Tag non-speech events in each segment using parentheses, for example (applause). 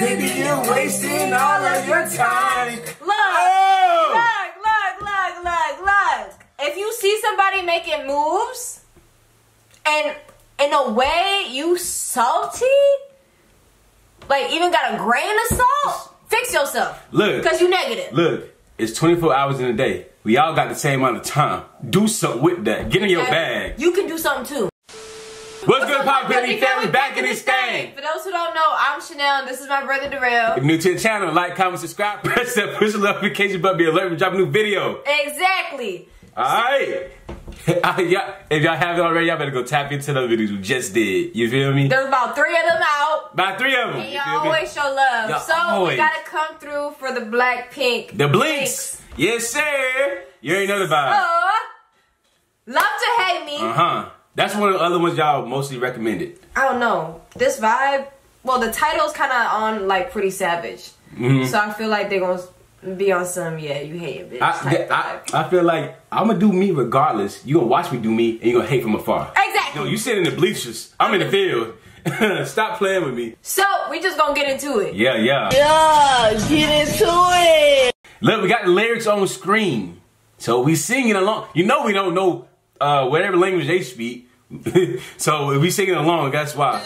Baby, you're wasting all of your time. Look, Oh! look, look, look, look, look. If you see somebody making moves, and in a way you salty, like even got a grain of salt, fix yourself. Look. Cause you negative. Look, it's 24 hours in a day. We all got the same amount of time. Do something with that. Get in your bag. You can do something too. What's good, Pop Billy family? Back in this thing. For those who don't know, I'm Chanel and this is my brother Derrell. If you're new to the channel, like, comment, subscribe, (laughs) press that push the notification button, be alert when we drop a new video. Exactly. Alright? (laughs) if y'all haven't already, y'all better go tap into the videos we just did. You feel me? There's about three of them out. About three of them. And y'all feel me? always show love. So always. we gotta come through for the Blackpink. The blinks. Yes, sir. You ain't know the vibe. Love to hate me. Uh huh. That's one of the other ones y'all mostly recommended. I don't know. This vibe, well, the title's kind of on like pretty savage. Mhm. So I feel like they're gonna be on some, yeah, you hate it, bitch. I, type I, vibe. I feel like I'm gonna do me regardless. You gonna watch me do me, and you gonna hate from afar. exactly. No, you sit in the bleachers. I'm in the field. (laughs) Stop playing with me. so we just gonna get into it. Yeah, yeah. Yeah, get into it. Look, we got the lyrics on screen, so we singing along. You know we don't know uh, whatever language they speak, (laughs) so if we singing along, that's why.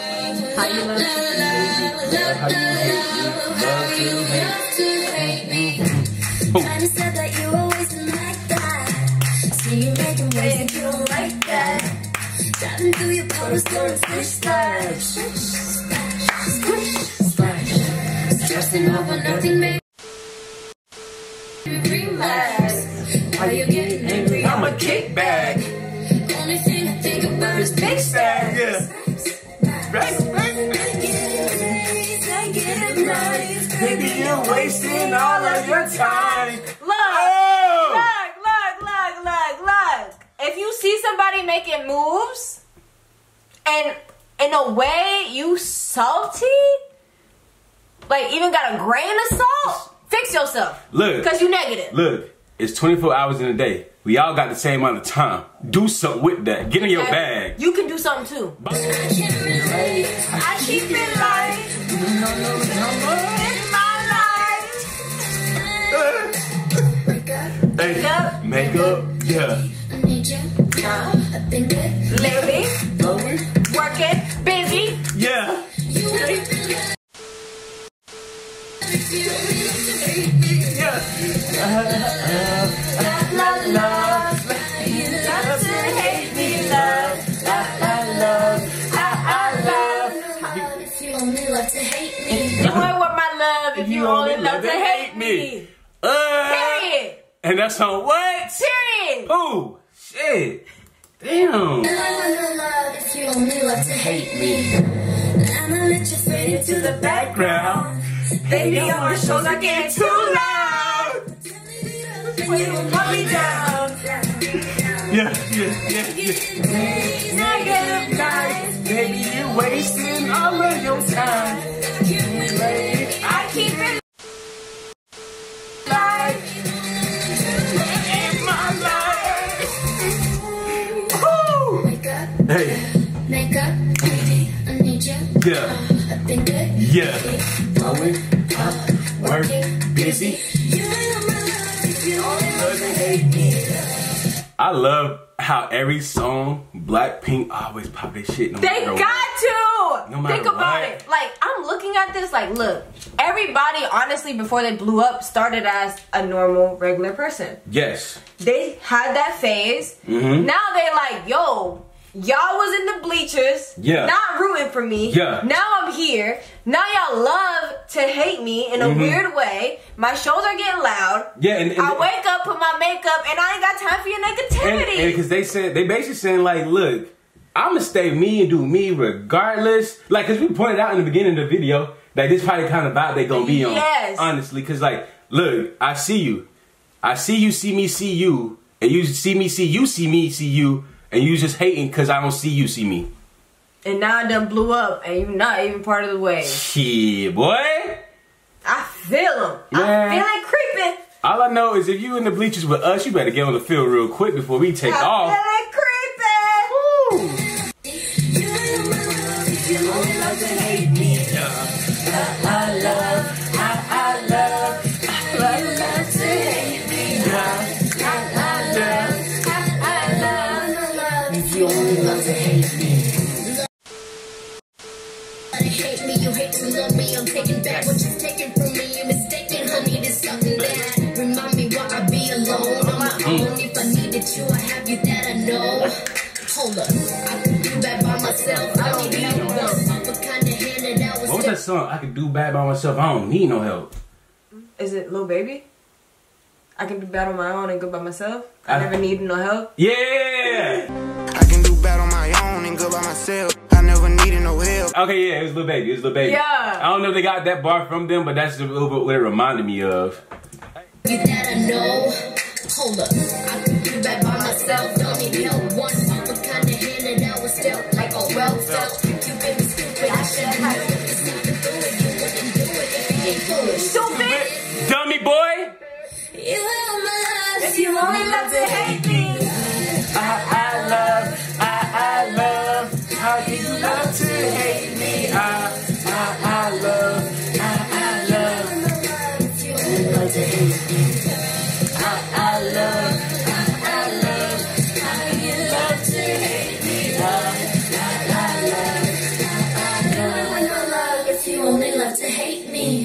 How you love Boom. Kinda said that you always been like that. See you making waves and you don't like that. Driving through your photos, going splish splash. Splash, splash, splash. Stressing over nothing, baby. Relax. Why you getting angry? I'm a kickback. Only thing I think about is big stacks. Yeah. Right, right. Baby, you're wasting all of your time. Look, Oh! look, look, look, look, look. If you see somebody making moves, and in a way you salty, like even got a grain of salt, fix yourself. Look. Cause you negative. Look, it's 24 hours in a day. We all got the same amount of time. Do something with that. Get in your bag. You can do something too. I keep it light. (laughs) Hey, makeup, yeah. I need you now. I've been good. Living, working, busy. Yeah. If you only love to hate me. Do it with my love if you only love to hate me. Uh, Period. and that's on what? Period. Ooh, shit. Damn. love if you only love to hate me. I'ma let you fade into the background. Baby, all my shows are getting too loud. When you put me down. Yeah, yeah, yeah, yeah. Negative guys. Baby, you're wasting all of your time. I keep it live. In my life. Woo! Wake up, Hey, make up. I need you. yeah, uh, I've been good. yeah. Going up, work, busy. You ain't my love if you only love to hate me. I love how every song, Blackpink always pop their shit. No They got what. to. No Think about what. it. Like I'm looking at this. Like, look, everybody honestly before they blew up started as a normal, regular person. Yes. They had that phase. Mhm. Now they like, yo, y'all was in the bleachers. Yeah. Not rooting for me. Yeah. Now I'm here. Now y'all love to hate me in a Mhm. weird way. My shows are getting loud. Yeah, and, and I wake up, put my makeup, and I ain't got time for your negativity. because they said they basically saying like, look, I'ma stay me and do me regardless. Like, cause we pointed out in the beginning of the video that this probably kind of vibe they gonna be on. Yes. Honestly, cause like, look, I see you, I see you, see me, see you, and you see me, see you, see me, see you, and you just hating cause I don't see you, see me. And now I done blew up, and you're not even part of the way. Shit, boy. I feel them. I Man. feel it creeping. All I know is if you in the bleachers with us, you better get on the field real quick before we take I off. feel it creeping. You ain't my love if you only love to hate I'm taking back what you're taking from me. You're mistaken, honey, there's something that remind me why I be alone on my mm. own. If I needed you, I have you that I know. Hold up, I can do that by myself. I don't need help. I'm kind of hand that I was What was that song? I could do bad by myself. I don't need no help. Is it Lil Baby? I can do bad on my own and good by myself. I, I- never need no help. Yeah. I can do bad on my own and good by myself. I never needed no help. Okay, yeah, it was Lil Baby. It was Lil Baby. Yeah. I don't know if they got that bar from them, but that's a little bit what it reminded me of. you gotta know. Hold up, I can do that by myself. Don't need help. One of a kind of hand that I was dealt like a well felt. You been me stupid. I should have known if not to do. You wouldn't do it if you ain't foolish. Stupid! Dummy boy. You are my love. If you only love to hate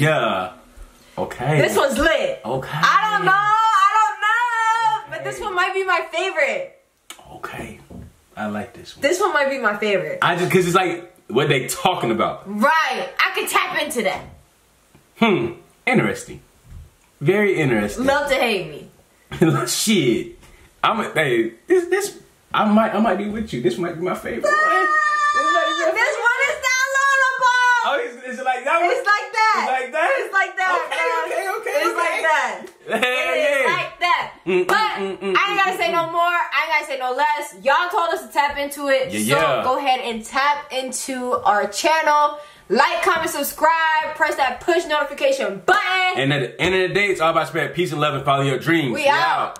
yeah. Okay. This one's lit. Okay. I don't know. I don't know. But this one might be my favorite. Okay. I like this one. This one might be my favorite. I just, cause it's like what they talking about. Right. I can tap into that. Hmm. Interesting. Very interesting. Love to hate me. (laughs) Shit. I'm a, hey, this, this, I might, I might be with you. This might be my favorite one. This be my This one is downloadable. Oh, it's, it's like that one? It's like that. It's like that? It's like that. Okay, man. okay, okay, It's okay. like that. Hell It is like that. Mm, but mm, mm, I ain't gotta say no more. I ain't gotta say no less. Y'all told us to tap into it. Yeah, so yeah. go ahead and tap into our channel. Like, comment, subscribe. Press that push notification button. And at the end of the day, it's all about spread peace and love and follow your dreams. We out.